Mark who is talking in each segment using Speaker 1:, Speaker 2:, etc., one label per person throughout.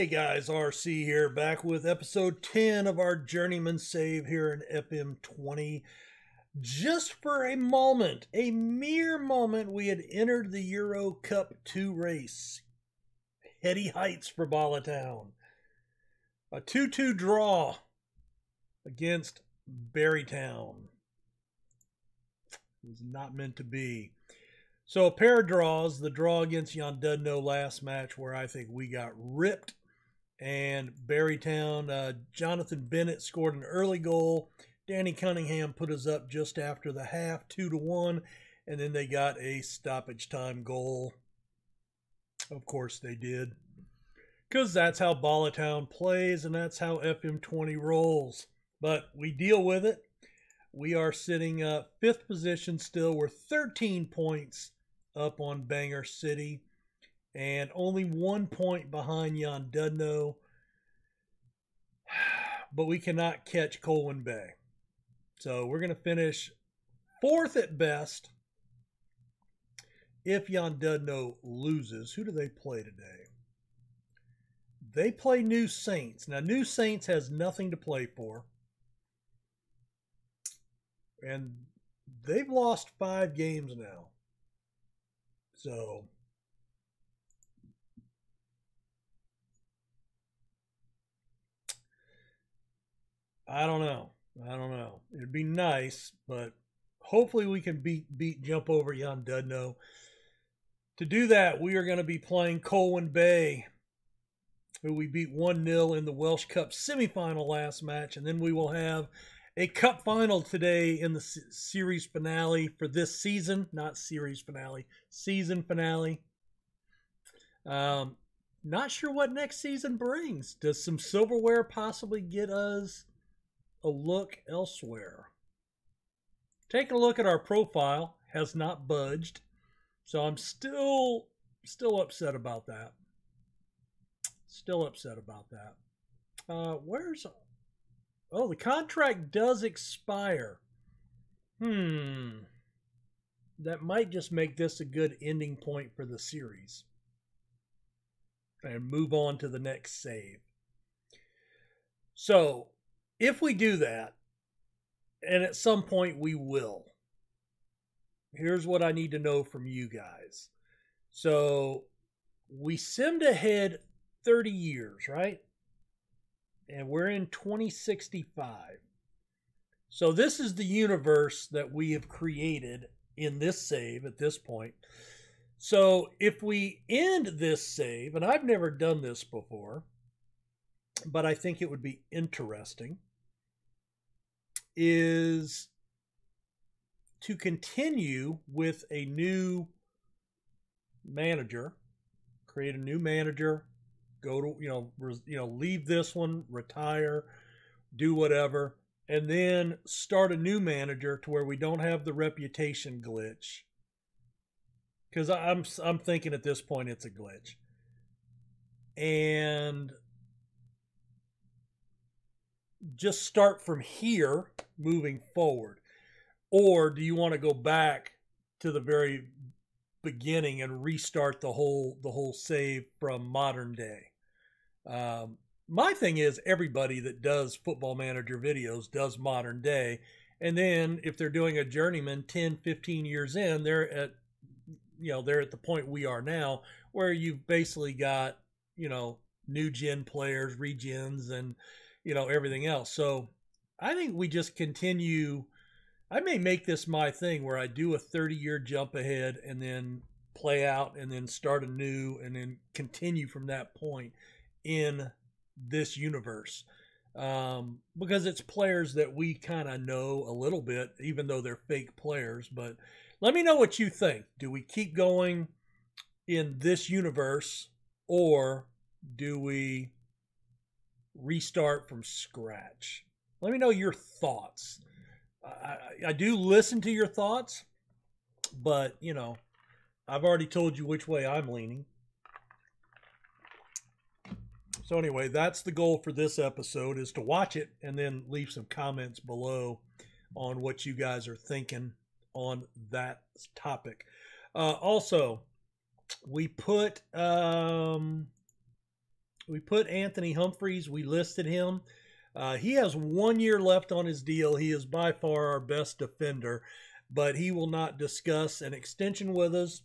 Speaker 1: Hey guys, RC here, back with episode 10 of our Journeyman Save here in FM20. Just for a moment, a mere moment, we had entered the Euro Cup 2 race. Heady heights for Bala Town. A 2 2 draw against Barry Town. It was not meant to be. So a pair of draws, the draw against Llandudno last match where I think we got ripped. And Barry Town, uh, Jonathan Bennett scored an early goal. Danny Cunningham put us up just after the half, two to one, and then they got a stoppage time goal. Of course they did. Because that's how Bala Town plays and that's how FM20 rolls. But we deal with it. We are sitting uh, fifth position still. We're 13 points up on Bangor City and only one point behind Llandudno. But we cannot catch Colwyn Bay. So we're going to finish fourth at best if Llandudno loses. Who do they play today? They play New Saints. Now, New Saints has nothing to play for. And they've lost five games now. So I don't know. I don't know. It'd be nice, but hopefully we can beat beat jump over Llandudno. To do that, we are going to be playing Colwyn Bay, who we beat 1 0 in the Welsh Cup semifinal last match. And then we will have a cup final today in the series finale for this season. Not series finale, season finale. Um, not sure what next season brings. Does some silverware possibly get us a look elsewhere? Take a look at our profile. Has not budged. So I'm still still upset about that. Still upset about that. Uh, where's Oh, the contract does expire. Hmm. That might just make this a good ending point for the series. And move on to the next save. So, if we do that, and at some point we will, here's what I need to know from you guys. So, we simmed ahead 30 years, right? and we're in 2065. So this is the universe that we have created in this save at this point. So if we end this save, and I've never done this before, but I think it would be interesting, is to continue with a new manager, create a new manager, go to you know res, you know leave this one retire do whatever and then start a new manager to where we don't have the reputation glitch. Because i'm i'm thinking at this point it's a glitch. And just start from here moving forward or do you want to go back to the very beginning and restart the whole the whole save from modern day um, my thing is everybody that does football manager videos does modern day. And then if they're doing a journeyman 10, 15 years in, they're at you know, they're at the point we are now where you've basically got, you know, new gen players, regens and you know, everything else. So I think we just continue I may make this my thing where I do a 30 year jump ahead and then play out and then start anew and then continue from that point in this universe um, because it's players that we kind of know a little bit, even though they're fake players. But let me know what you think. Do we keep going in this universe or do we restart from scratch? Let me know your thoughts. I, I do listen to your thoughts, but you know, I've already told you which way I'm leaning. So anyway, that's the goal for this episode is to watch it and then leave some comments below on what you guys are thinking on that topic. Uh, also, we put um, we put Anthony Humphreys, we listed him. Uh, he has one year left on his deal. He is by far our best defender, but he will not discuss an extension with us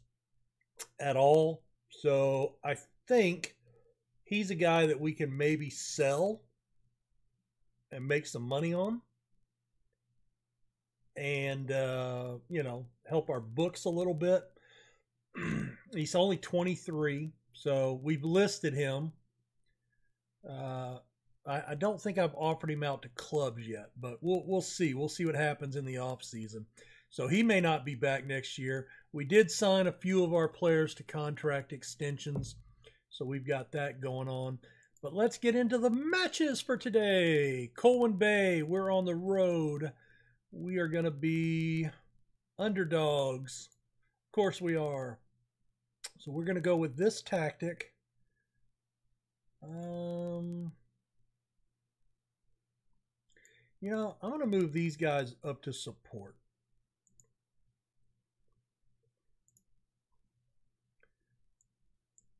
Speaker 1: at all. So I think he's a guy that we can maybe sell and make some money on and uh, you know help our books a little bit he's only 23 so we've listed him uh, I, I, don't think i've offered him out to clubs yet but we'll, we'll see we'll see what happens in the off season so he may not be back next year we did sign a few of our players to contract extensions so we've got that going on but let's get into the matches for today. Colwyn Bay, we're on the road. We are going to be underdogs. Of course we are. So we're going to go with this tactic. Um, you know, I'm going to move these guys up to support.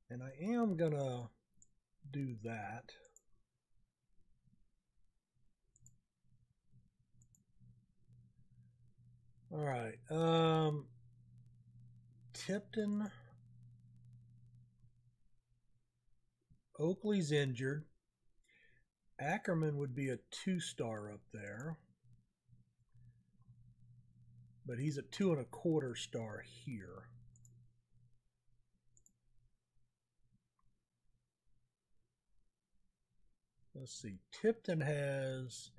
Speaker 1: And I am going to do that. All right. Um, Tipton. Oakley's injured. Ackerman would be a two star up there. But he's a two and a quarter star here. Let's see. Tipton has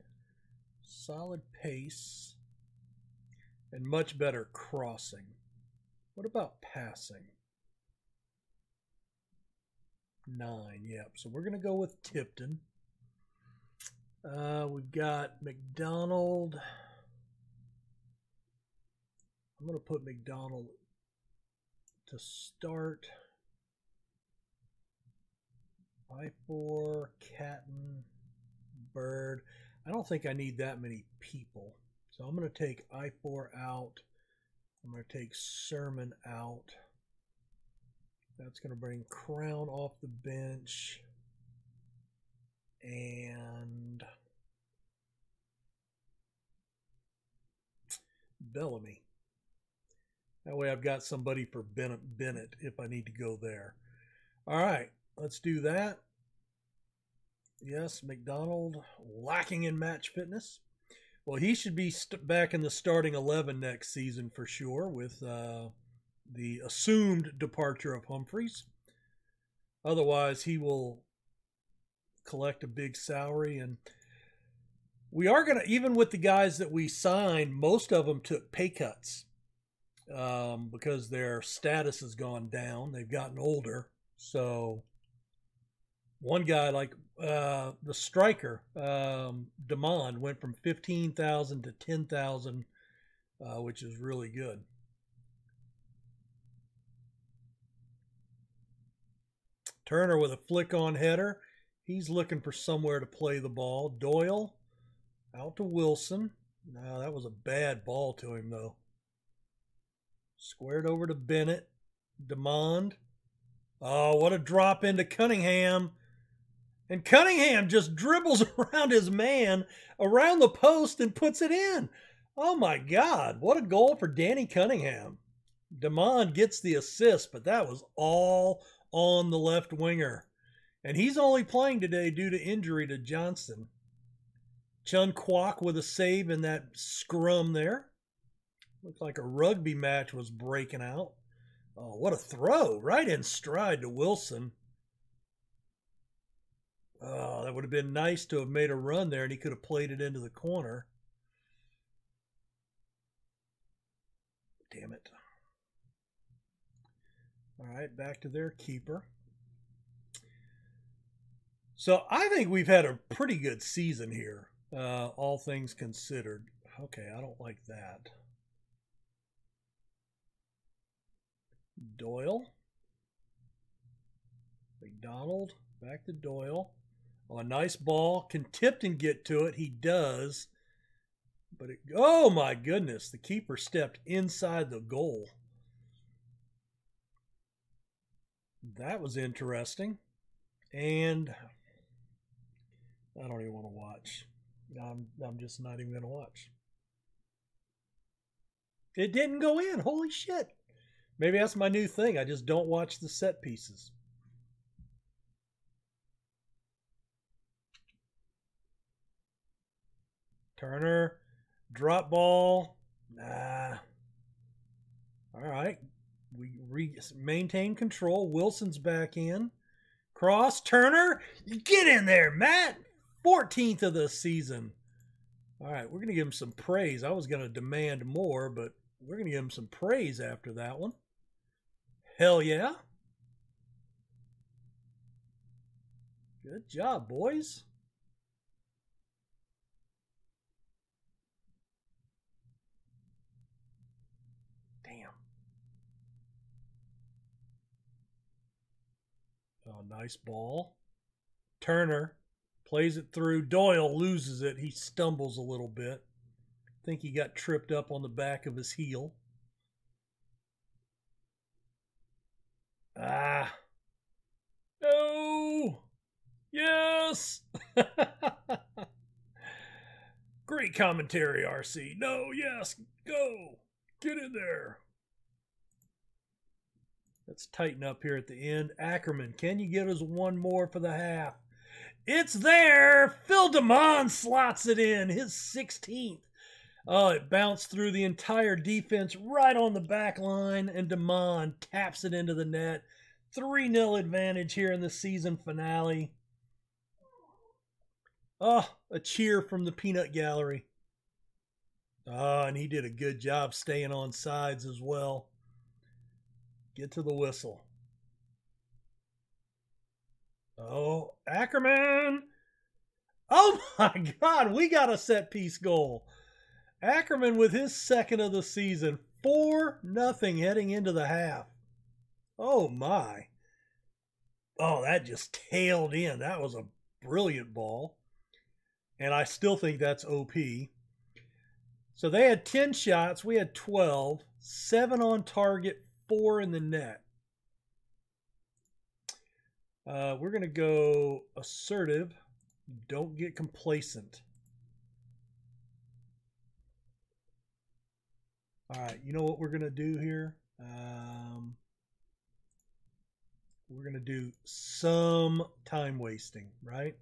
Speaker 1: solid pace and much better crossing. What about passing? Nine, yep. So we're to go with Tipton. Uh, we've got McDonald. I'm to put McDonald to start. Ifor, Catton, Bird. I don't think I need that many people. So I'm going to take Ifor out. I'm going to take Sermon out. That's going to bring Crown off the bench. And Bellamy. That way I've got somebody for Bennett, if I need to go there. All right. Let's do that. Yes, McDonald lacking in match fitness. Well, he should be back in the starting 11 next season for sure with uh, the assumed departure of Humphreys. Otherwise, he will collect a big salary. And we are going to, even with the guys that we signed, most of them took pay cuts um, because their status has gone down. They've gotten older. So one guy like uh, the striker um, Demond went from fifteen thousand to ten thousand, uh, which is really good. Turner with a flick on header. He's looking for somewhere to play the ball. Doyle out to Wilson. No, that was a bad ball to him though. Squared over to Bennett. Demond. Oh, what a drop into Cunningham. And Cunningham just dribbles around his man around the post and puts it in. Oh my God, what a goal for Danny Cunningham. Demond gets the assist, but that was all on the left winger. And he's only playing today due to injury to Johnston. Chun Kwok with a save in that scrum there. Looks like a rugby match was breaking out. Oh, what a throw! Right in stride to Wilson. Oh, that would have been nice to have made a run there and he could have played it into the corner. Damn it. All right, back to their keeper. So I think we've had a pretty good season here, uh, all things considered. Okay, I don't like that. Doyle. McDonald. Back to Doyle. Oh, a nice ball. Can Tipton get to it? He does. But it, oh my goodness, the keeper stepped inside the goal. That was interesting. And I don't even want to watch. I'm, I'm just not even going to watch. It didn't go in. Holy shit. Maybe that's my new thing. I just don't watch the set pieces. Turner, drop ball. Nah. All right. We re- maintain control. Wilson's back in. Cross, Turner. Get in there, Matt. 14th of the season. All right, we're going to give him some praise. I was going to demand more, but we're going to give him some praise after that one. Hell yeah. Good job, boys. Damn. Oh, nice ball. Turner plays it through. Doyle loses it. He stumbles a little bit. I think he got tripped up on the back of his heel. Ah. Oh. Yes. Great commentary, RC. No, yes, go. Get in there. Let's tighten up here at the end. Ackerman, can you get us one more for the half? It's there. Phil DeMond slots it in, his 16th. Oh, uh, it bounced through the entire defense right on the back line, and DeMond taps it into the net. 3 0 advantage here in the season finale. Oh, a cheer from the peanut gallery. Oh, and he did a good job staying on sides as well. Get to the whistle. Oh, Ackerman. Oh my God, we got a set piece goal. Ackerman with his second of the season, 4 nothing heading into the half. Oh my. Oh, that just tailed in. That was a brilliant ball. And I still think that's OP. So they had 10 shots. We had 12. Seven on target, four in the net. Uh, we're going to go assertive. Don't get complacent. All right, you know what we're going to do here? Um, we're going to do some time wasting, right?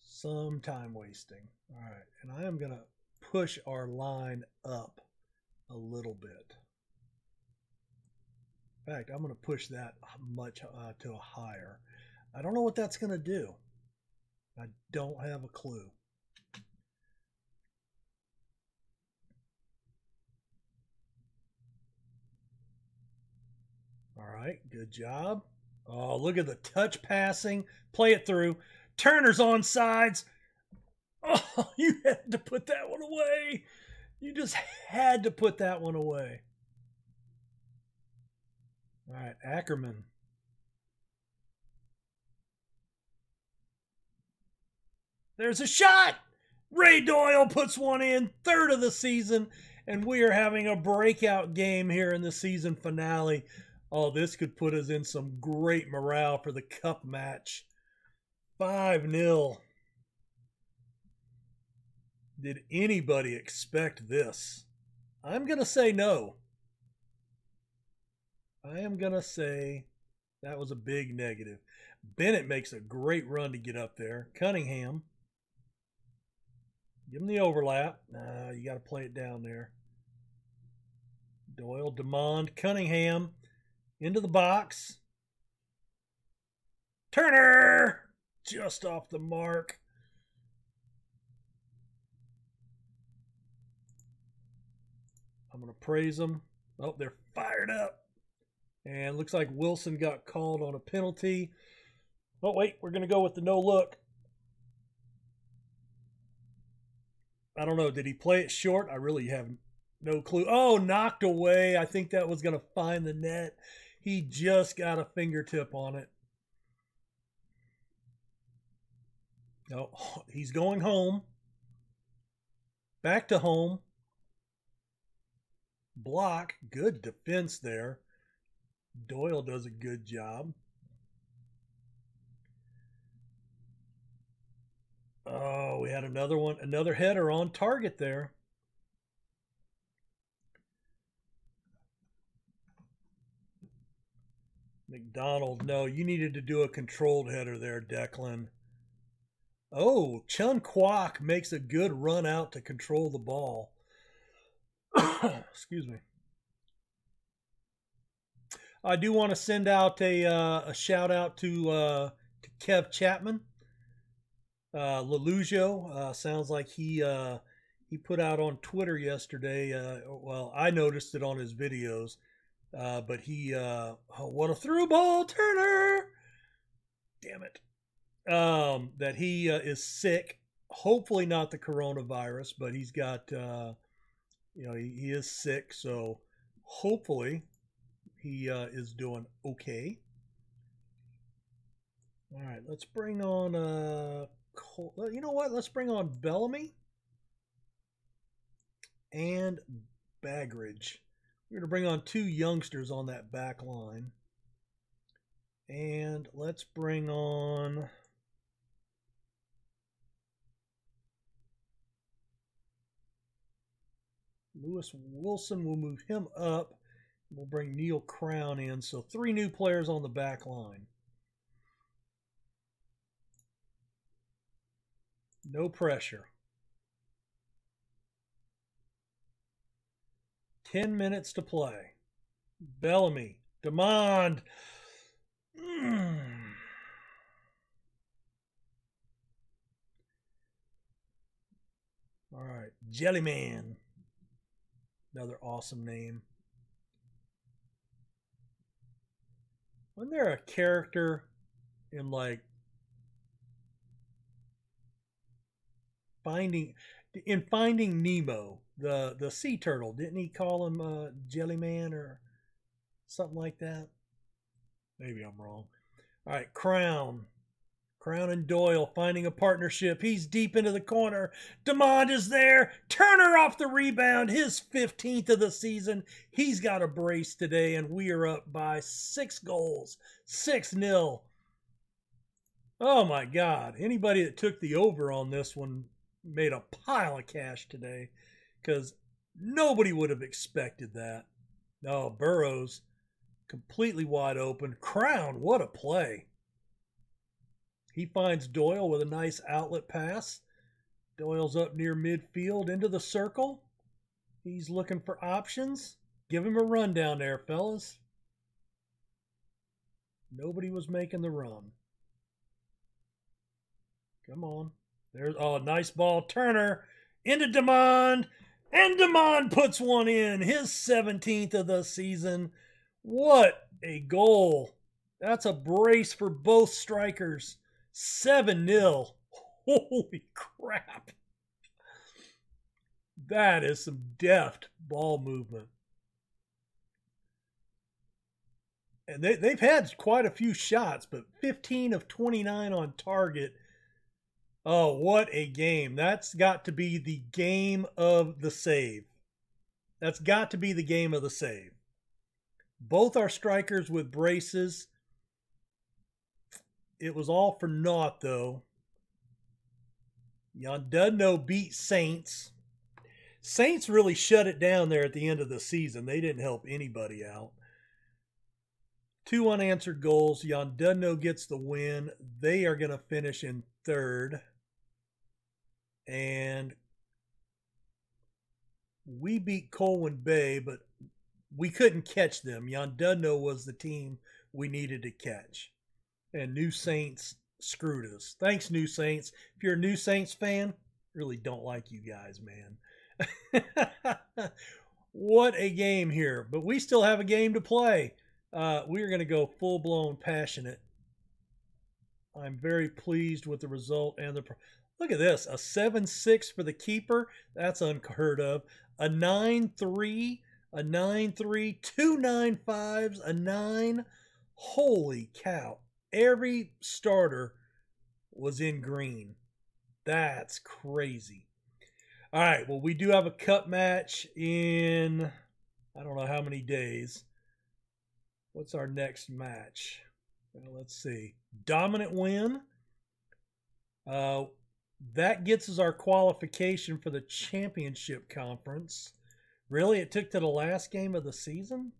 Speaker 1: Some time wasting. All right, and I am going to push our line up a little bit. In fact, I'm going to push that much uh, to a higher. I don't know what that's going to do. I don't have a clue. All right, good job. Oh, look at the touch passing. Play it through. Turner's on sides. Oh, you had to put that one away. You just had to put that one away. All right, Ackerman. There's a shot. Ray Doyle puts one in, third of the season, and we are having a breakout game here in the season finale. Oh, this could put us in some great morale for the cup match. 5 0. Did anybody expect this? I'm going to say no. I am going to say that was a big negative. Bennett makes a great run to get up there. Cunningham. Give him the overlap. You got to play it down there. Doyle, DeMond, Cunningham into the box. Turner just off the mark. I'm going to praise them. Oh, they're fired up. And looks like Wilson got called on a penalty. Oh, wait, we're going to go with the no look. I don't know. Did he play it short? I really have no clue. Oh, knocked away. I think that was going to find the net. He just got a fingertip on it. Oh, he's going home. Back to home block. Good defense there. Doyle does a good job. Oh, we had another one, another header on target there. McDonald, no, you needed to do a controlled header there, Declan. Oh, Chun Kwok makes a good run out to control the ball. Excuse me. I do want to send out a, uh, a shout out to, uh, to Kev Chapman. Uh, uh, sounds like he uh, he put out on Twitter yesterday. Uh, well, I noticed it on his videos, uh, but he oh, what a through ball, Turner! Damn it! Um, that he is sick. Hopefully not the coronavirus, but he's got you know he, he is sick. So hopefully he uh, is doing okay. All right, let's bring on uh Cole. You know what? Let's bring on Bellamy and Bagridge. We're going to bring on two youngsters on that back line. And let's bring on. Lewis Wilson, we'll move him up. We'll bring Neil Crown in. So three new players on the back line. No pressure. 10 minutes to play. Bellamy. Demand. Mm. All right. Jellyman. Another awesome name. Wasn't there a character in like finding in Finding Nemo, the the sea turtle, didn't he call him uh, Jellyman or something like that? Maybe I'm wrong. All right, Crown. Crown and Doyle finding a partnership. He's deep into the corner. Demond is there. Turner off the rebound. His 15th of the season. He's got a brace today, and we are up by six goals. 6 0. Oh my God. Anybody that took the over on this one made a pile of cash today because nobody would have expected that. Oh, Burrows completely wide open. Crown, what a play. He finds Doyle with a nice outlet pass. Doyle's up near midfield into the circle. He's looking for options. Give him a run down there, fellas. Nobody was making the run. Come on. There's oh, nice ball. Turner into Demond. And Demond puts one in. His 17th of the season. What a goal. That's a brace for both strikers. 7 0. Holy crap. That is some deft ball movement. And they, they've had quite a few shots, but 15 of 29 on target Oh, what a game. That's got to be the game of the save. That's got to be the game of the save. Both our strikers with braces. It was all for naught, though. Llandudno beat Saints. Saints really shut it down there at the end of the season. They didn't help anybody out. Two unanswered goals. Llandudno gets the win. They are going to finish in third and we beat Colwyn Bay, but we couldn't catch them. Llandudno was the team we needed to catch. And New Saints screwed us. Thanks, New Saints. If you're a New Saints fan, really don't like you guys, man. what a game here. But we still have a game to play. Uh, we're going to go full blown passionate. I'm very pleased with the result and the. Look at this a 7 6 for the keeper. That's unheard of. A 9 3, a 9 3, two 9 5s, a 9. Holy cow. Every starter was in green. That's crazy. All right, well, we do have a cup match in I don't know how many days. What's our next match? Well, let's see. Dominant win. Uh, that gets us our qualification for the championship conference. Really, it took to the last game of the season?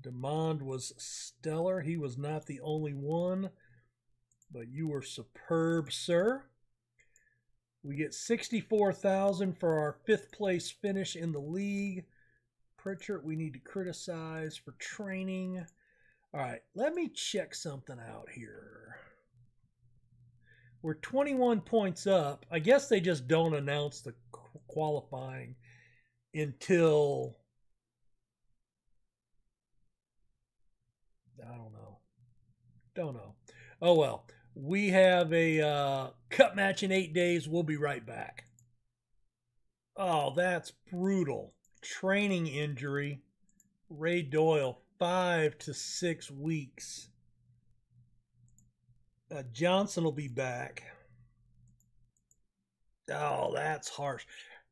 Speaker 1: Demond was stellar. He was not the only one, but you were superb, sir. We get 64,000 for our fifth place finish in the league. Pritchard, we need to criticize for training. All right, let me check something out here. We're 21 points up. I guess they just don't announce the qualifying until I don't know. Don't know. Oh well. We have a uh, cup match in eight days. We'll be right back. Oh, that's brutal. Training injury. Ray Doyle, five to six weeks. Uh, Johnson will be back. Oh, that's harsh.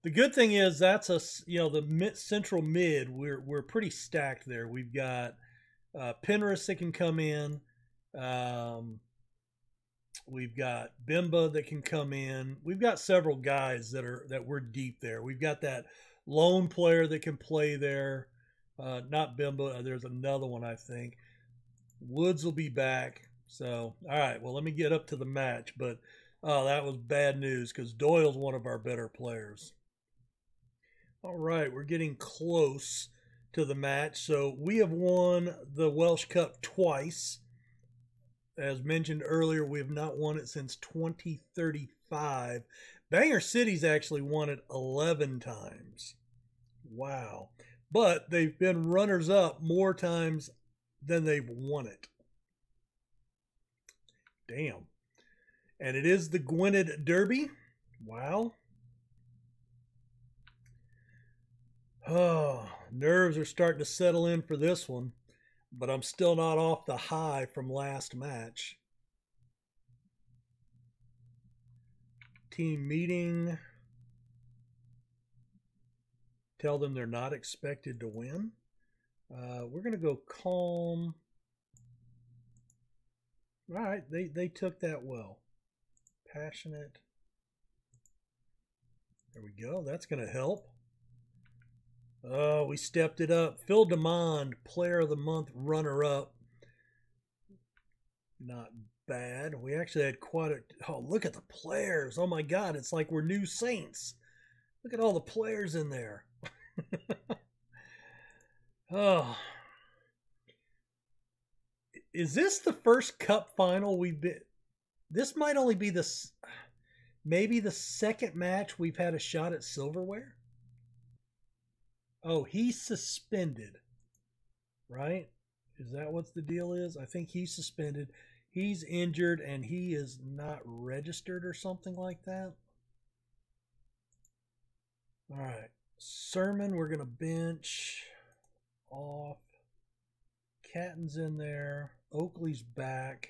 Speaker 1: The good thing is that's a you know the mid, central mid. We're we're pretty stacked there. We've got uh, Penrith that can come in. Um, we've got Bimba that can come in. We've got several guys that are that we're deep there. We've got that lone player that can play there. Uh, not Bimba. Uh, there's another one I think. Woods will be back. So all right. Well, let me get up to the match. But oh, that was bad news because Doyle's one of our better players. All right, we're getting close to the match. So we have won the Welsh Cup twice. As mentioned earlier, we have not won it since 2035. Bangor City's actually won it 11 times. Wow. But they've been runners up more times than they've won it. Damn. And it is the Gwynedd Derby. Wow. Oh, nerves are starting to settle in for this one, but I'm still not off the high from last match. Team meeting. Tell them they're not expected to win. Uh, we're going to go calm. All right, they, they took that well. Passionate. There we go. That's going to help. Oh, we stepped it up. Phil Demond, Player of the Month, runner up. Not bad. We actually had quite a. Oh, look at the players. Oh my God, it's like we're new Saints. Look at all the players in there. oh. Is this the first cup final we've been. This might only be the. Maybe the second match we've had a shot at silverware? Oh, he's suspended, right? Is that what the deal is? I think he's suspended. He's injured and he is not registered or something like that. All right. Sermon, we're going to bench off. Catton's in there. Oakley's back.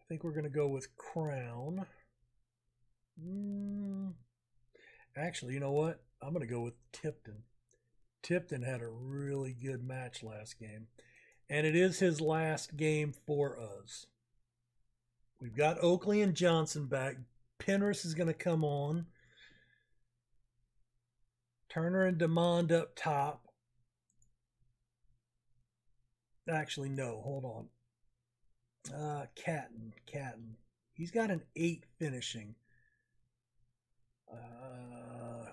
Speaker 1: I think we're going to go with Crown. Mm. Actually, you know what? I'm going to go with Tipton. Tipton had a really good match last game, and it is his last game for us. We've got Oakley and Johnson back. Penrith is going to come on. Turner and Demond up top. Actually, no, hold on. Uh, Catton, Catton. He's got an eight finishing.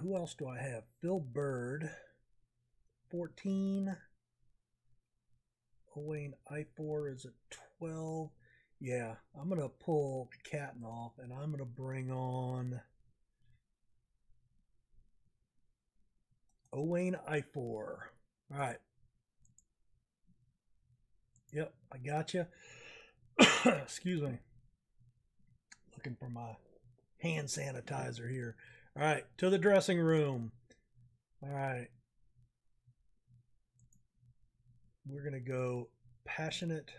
Speaker 1: Who else do I have? Phil Bird, 14. Owain Ifor is at 12. Yeah, I'm going to pull Catton off and I'm going to bring on Owain Ifor. All right. Yep, I got you. Excuse me. Looking for my hand sanitizer here. All right, to the dressing room. All right. We're going to go passionate.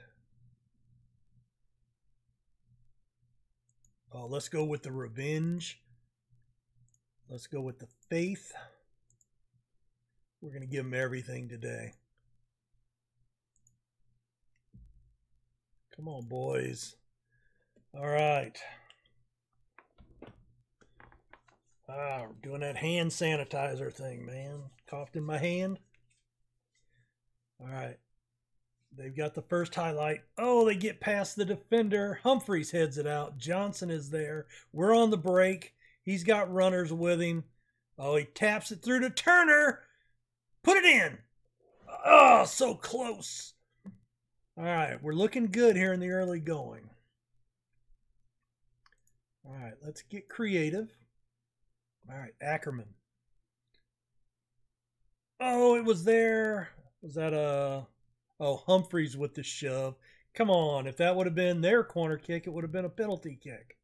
Speaker 1: Oh, let's go with the revenge. Let's go with the faith. We're going to give them everything today. Come on, boys. All right. Ah, doing that hand sanitizer thing, man. Coughed in my hand. All right. They've got the first highlight. Oh, they get past the defender. Humphreys heads it out. Johnson is there. We're on the break. He's got runners with him. Oh, he taps it through to Turner. Put it in. Oh, so close. All right, we're looking good here in the early going. All right, let's get creative. All right, Ackerman. Oh, it was there. Was that a oh Humphreys with the shove? Come on, if that would have been their corner kick, it would have been a penalty kick.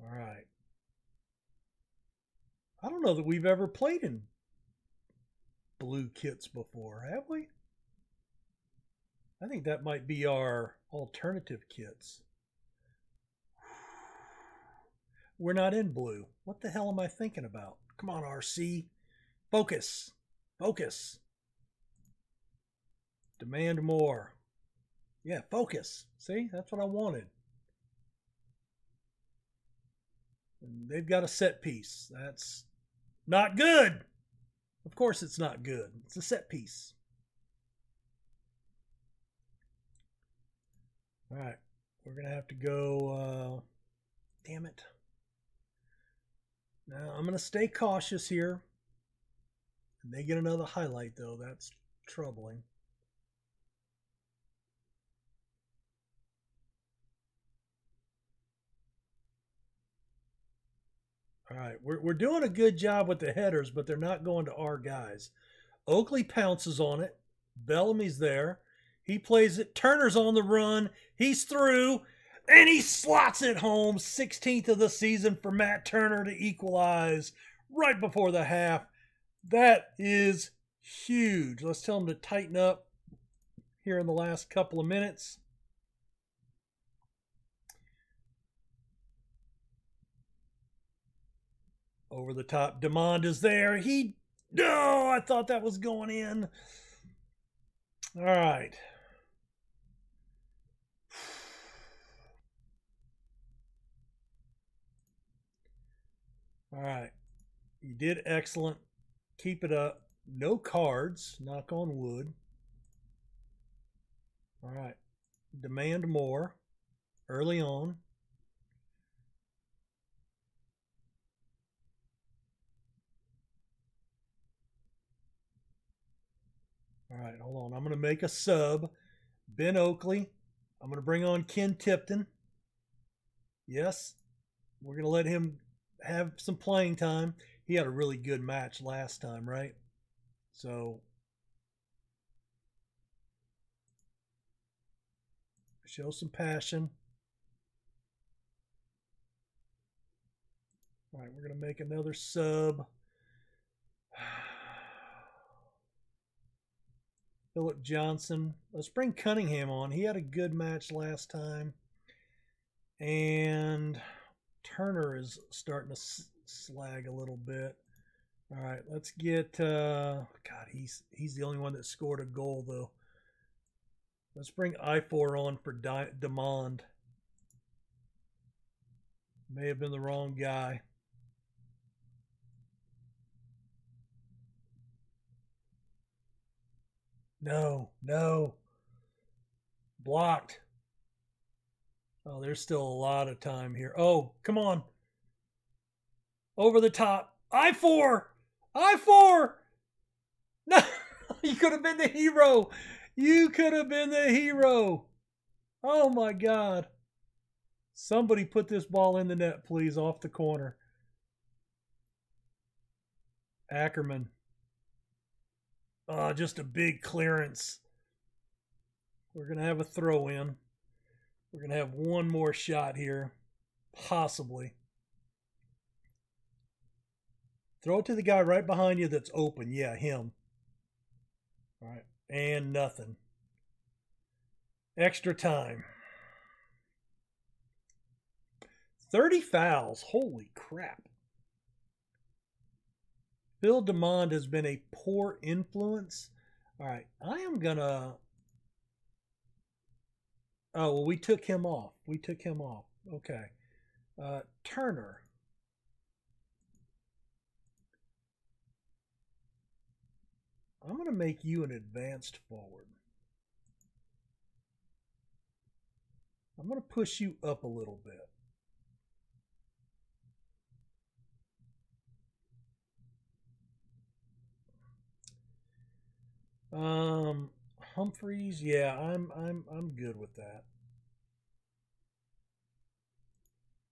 Speaker 1: All right. I don't know that we've ever played in blue kits before, have we? I think that might be our alternative kits. We're not in blue. What the hell am I thinking about? Come on, RC. Focus. Focus. Demand more. Yeah, focus. See, that's what I wanted. And they've got a set piece. That's not good. Of course, it's not good. It's a set piece. All right, we're going to have to go. Uh, damn it. Now, I'm going to stay cautious here. And they get another highlight, though. That's troubling. All right, we're, we're doing a good job with the headers, but they're not going to our guys. Oakley pounces on it. Bellamy's there. He plays it. Turner's on the run. He's through. And he slots it home. 16th of the season for Matt Turner to equalize right before the half. That is huge. Let's tell him to tighten up here in the last couple of minutes. Over the top, Demond is there. He, no, I thought that was going in. All right. All right. You did excellent. Keep it up. No cards. Knock on wood. All right. Demand more early on. All right, hold on. I'm going to make a sub. Ben Oakley. I'm going to bring on Ken Tipton. Yes, we're going to let him have some playing time. He had a really good match last time, right? So show some passion. All right, we're going to make another sub. Philip Johnson. Let's bring Cunningham on. He had a good match last time. And Turner is starting to slag a little bit. All right, let's get. Uh, God, he's he's the only one that scored a goal though. Let's bring Ifor on for Di- Demond. May have been the wrong guy. No, no. Blocked. Oh, there's still a lot of time here. Oh, come on. Over the top. Ifor. I four. No, you could have been the hero. You could have been the hero. Oh my God. Somebody put this ball in the net, please, off the corner. Ackerman. Oh, just a big clearance. We're going to have a throw in. We're going to have one more shot here, possibly. Throw it to the guy right behind you that's open. Yeah, him. All right. And nothing. Extra time. 30 fouls. Holy crap. Phil Demond has been a poor influence. All right. I am going to Oh, well, we took him off. We took him off. Okay. Uh, Turner. I'm going to make you an advanced forward. I'm going to push you up a little bit. Um, Humphreys, yeah, I'm I'm I'm good with that.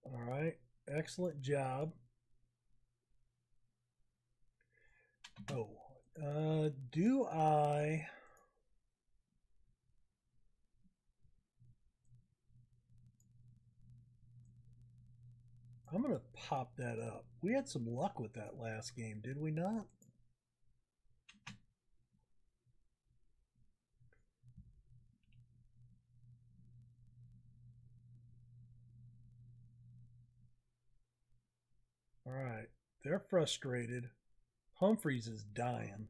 Speaker 1: All right, excellent job. Oh, uh, do I? I'm going to pop that up. We had some luck with that last game, did we not? All right. They're frustrated. Humphreys is dying.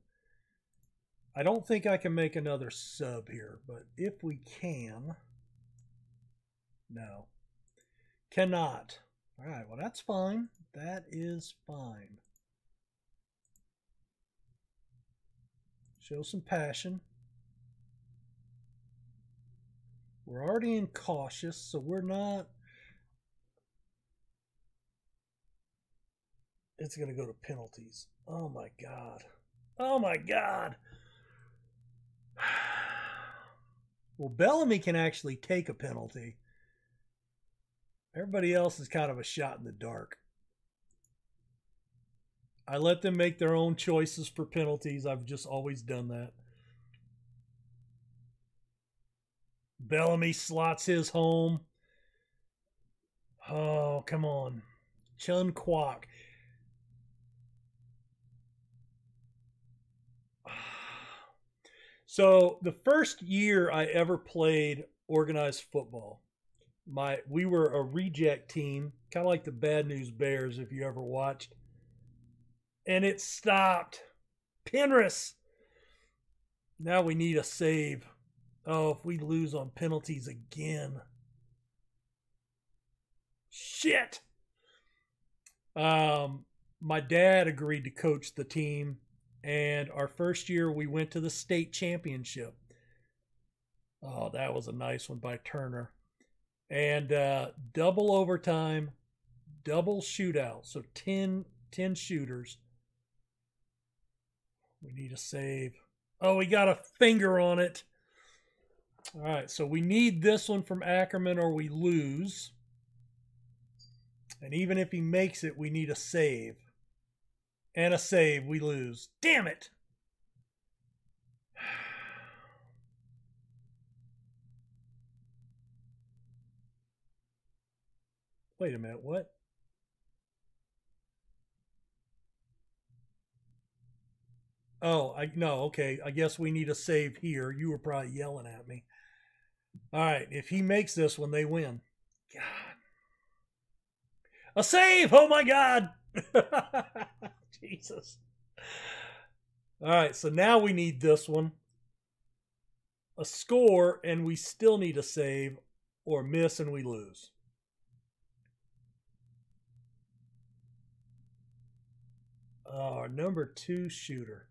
Speaker 1: I don't think I can make another sub here, but if we can. No. Cannot. All right, well, that's fine. That is fine. Show some passion. We're already in cautious, so we're not it's going to go to penalties. Oh my God. Oh my God. Well, Bellamy can actually take a penalty. Everybody else is kind of a shot in the dark. I let them make their own choices for penalties. I've just always done that. Bellamy slots his home. Oh, come on. Chun Kwok. So the first year I ever played organized football, my we were a reject team, kind of like the Bad News Bears, if you ever watched. And it stopped. Penrith. Now we need a save. Oh, if we lose on penalties again. Shit. Um, my dad agreed to coach the team and our first year, we went to the state championship. Oh, that was a nice one by Turner. And uh, double overtime, double shootout. So 10, 10 shooters. We need a save. Oh, we got a finger on it. All right, so we need this one from Ackerman or we lose. And even if he makes it, we need a save and a save. We lose. Damn it. Wait a minute. What? Oh, I no, okay. I guess we need a save here. You were probably yelling at me. All right, if he makes this one, they win. God. A save! Oh my god. Jesus. All right, so now we need this one. A score, and we still need a save, or miss and we lose. Our number two shooter.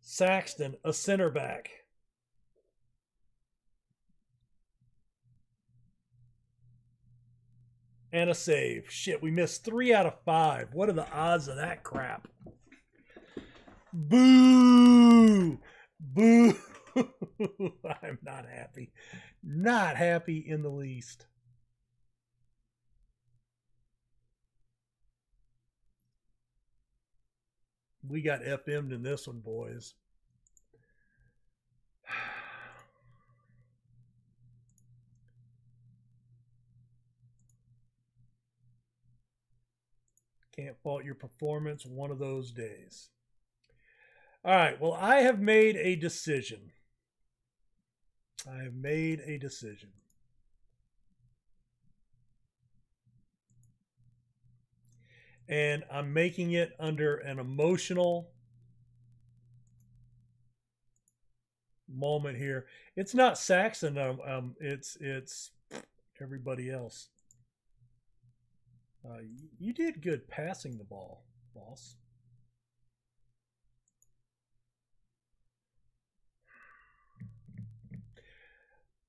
Speaker 1: Saxton, a center back. And a save. Shit, we missed three out of five. What are the odds of that crap? Boo! Boo! I'm not happy. Not happy in the least. We got FM'd in this one, boys. Can't fault your performance one of those days. All right, well, I have made a decision. I have made a decision. And I'm making it under an emotional moment here. It's not Saxton. Um, um, it's it's everybody else. Uh, you did good passing the ball, boss.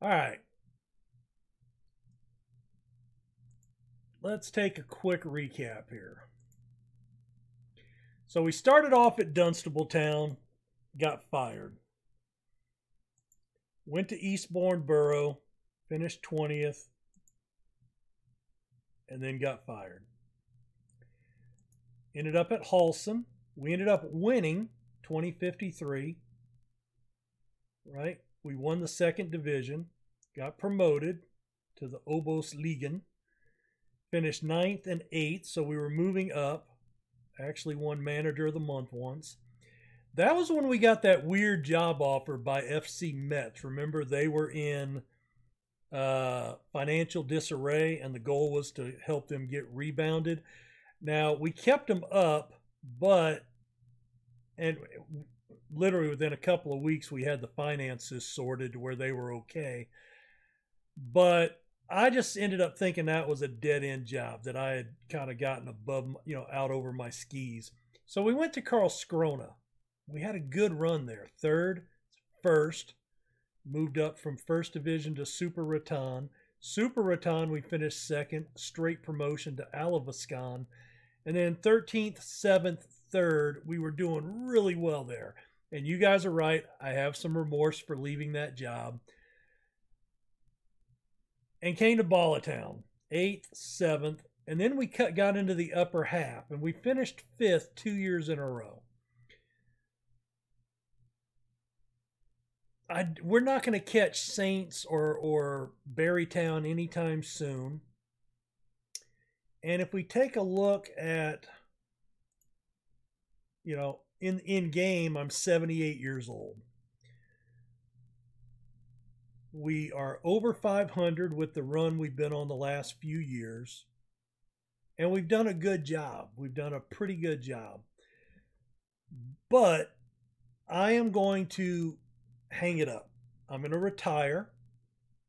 Speaker 1: All right. Let's take a quick recap here. So we started off at Dunstable Town, got fired. Went to Eastbourne Borough, finished 20th, and then got fired. Ended up at Halson. We ended up winning 2053. Right? We won the second division, got promoted to the Oberliga, finished ninth and eighth, so we were moving up. Actually, won Manager of the Month once. That was when we got that weird job offer by FC Metz. Remember, they were in uh, financial disarray, and the goal was to help them get rebounded. Now, we kept them up, but, and literally within a couple of weeks, we had the finances sorted to where they were okay. But I just ended up thinking that was a dead end job that I had kind of gotten above, you know, out over my skis. So we went to Karlskrona we had a good run there. Third, first, moved up from first division to Superettan. Super Rattan, we finished second, straight promotion to Allsvenskan. And then 13th, 7th, 3rd, we were doing really well there. And you guys are right. I have some remorse for leaving that job. And came to Bala Town, 8th, 7th. And then we cut, got into the upper half, and we finished fifth two years in a row. I, we're not going to catch Saints or or Barry Town anytime soon. And if we take a look at, you know, in in game, I'm 78 years old. We are over 500 with the run we've been on the last few years. And we've done a good job. We've done a pretty good job. But I am going to hang it up. I'm going to retire.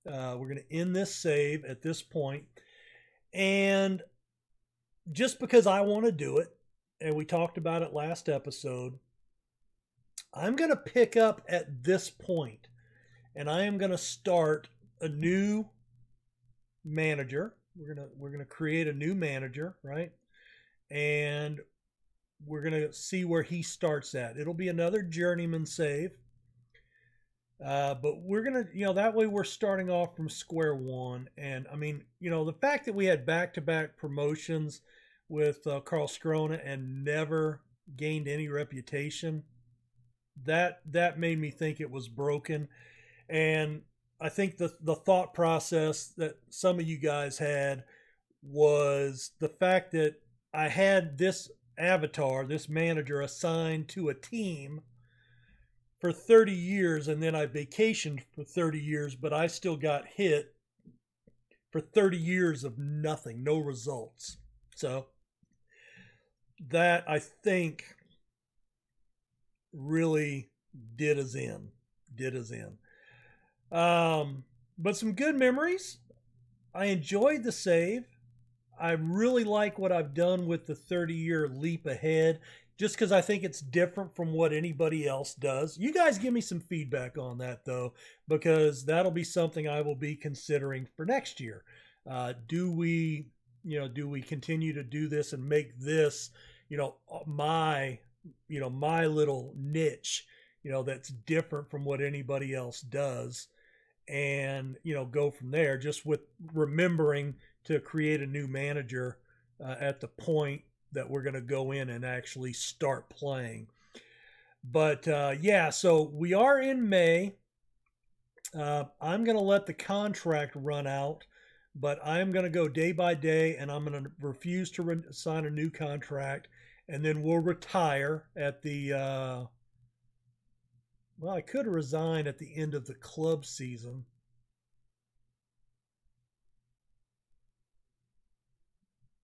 Speaker 1: Uh, we're going to end this save at this point. And just because I want to do it, and we talked about it last episode, I'm going to pick up at this point and I am going to start a new manager. We're going to we're going to create a new manager, right? And we're going to see where he starts at. It'll be another journeyman save. Uh, but we're gonna, you know, that way we're starting off from square one. And I mean, you know, the fact that we had back-to-back promotions with uh, Karlskrona and never gained any reputation, that that made me think it was broken. And I think the the thought process that some of you guys had was the fact that I had this avatar, this manager assigned to a team for 30 years and then I vacationed for 30 years, but I still got hit for 30 years of nothing, no results. So that I think really did us in, did us in. Um, but some good memories. I enjoyed the save. I really like what I've done with the 30 year leap ahead just because I think it's different from what anybody else does. You guys give me some feedback on that, though, because that'll be something I will be considering for next year. Uh, do we, you know, do we continue to do this and make this, you know, my, you know, my little niche, you know, that's different from what anybody else does, and you know, go from there. Just with remembering to create a new manager uh, at the point that we're going to go in and actually start playing. But uh, yeah, so we are in May. Uh, I'm going to let the contract run out, but I'm going to go day by day and I'm going to refuse to re- sign a new contract. And then we'll retire at the. Uh, well, I could resign at the end of the club season.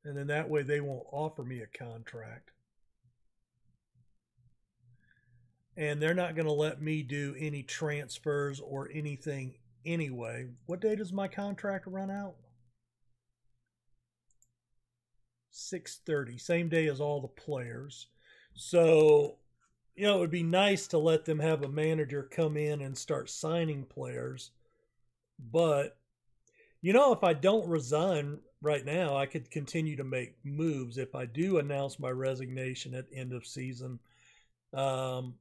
Speaker 1: And then that way they won't offer me a contract. And they're not going to let me do any transfers or anything anyway. What day does my contract run out? 6:30, same day as all the players. So, you know, it would be nice to let them have a manager come in and start signing players But you know, if I don't resign right now, I could continue to make moves. If I do announce my resignation at end of season, um,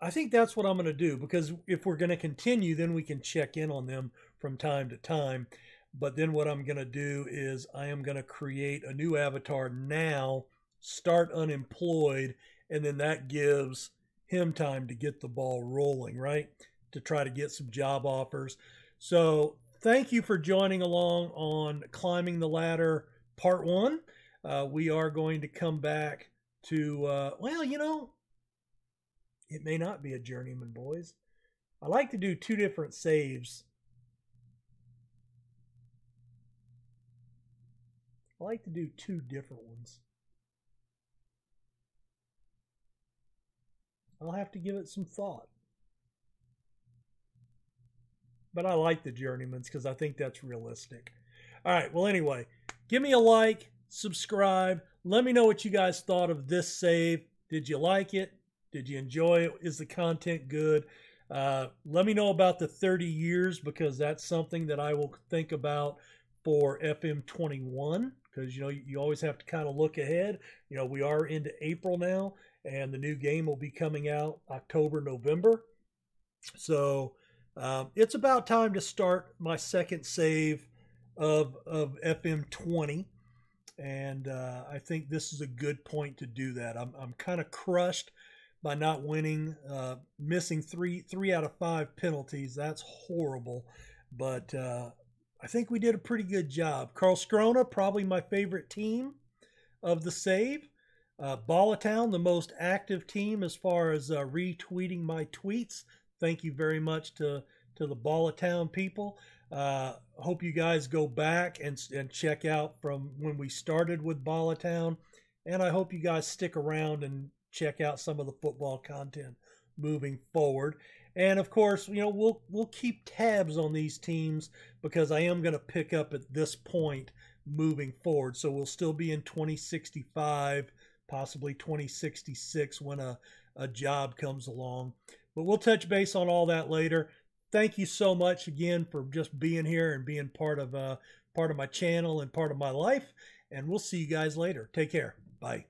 Speaker 1: I think that's what I'm going to do because if we're going to continue, then we can check in on them from time to time. But then what I'm going to do is I am going to create a new avatar now, start unemployed, and then that gives him time to get the ball rolling, right? To try to get some job offers. So thank you for joining along on Climbing the Ladder Part 1. Uh, we are going to come back to, uh, well, you know, it may not be a journeyman, boys. I like to do two different saves. I like to do two different ones. I'll have to give it some thought. But I like the journeymans because I think that's realistic. All right. Well, anyway, give me a like, subscribe. Let me know what you guys thought of this save. Did you like it? Did you enjoy it? Is the content good? Uh, let me know about the 30 years because that's something that I will think about for FM21 because you know you always have to kind of look ahead. You know we are into April now, and the new game will be coming out October November, so um, it's about time to start my second save of of FM20, and uh, I think this is a good point to do that. I'm I'm kind of crushed by not winning, uh, missing three three out of five penalties. That's horrible, but uh, I think we did a pretty good job. Karlskrona, probably my favorite team of the save. Uh, Bala Town, the most active team as far as uh, retweeting my tweets. Thank you very much to to the Bala Town people. Uh, hope you guys go back and and check out from when we started with Bala Town, and I hope you guys stick around and check out some of the football content moving forward. And of course, you know, we'll we'll keep tabs on these teams because I am going to pick up at this point moving forward. So we'll still be in 2065, possibly 2066 when a, a job comes along. But we'll touch base on all that later. Thank you so much again for just being here and being part of uh, part of my channel and part of my life. And we'll see you guys later. Take care. Bye.